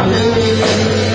Hallelujah.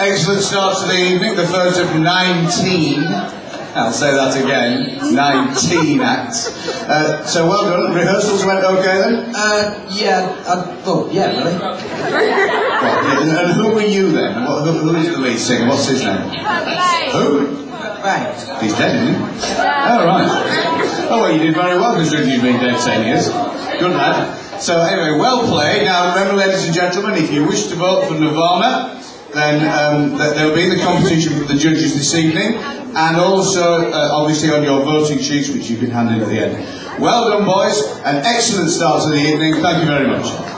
Excellent start to the evening, the first of 19. I'll say that again, 19 acts. Uh, so well done. Rehearsals went okay then? Uh, yeah, uh, oh, yeah, really. What, and who were you then? What, who, who is the lead singer? What's his name? Who? Right. He's dead, isn't he? Oh, right. Oh, well, you did very well considering you've been dead 10 years. Good lad. So anyway, well played. Now remember, ladies and gentlemen, if you wish to vote for Nirvana, then um, they'll be in the competition for the judges this evening, and also uh, obviously on your voting sheets, which you can hand in at the end. Well done, boys. An excellent start to the evening. Thank you very much.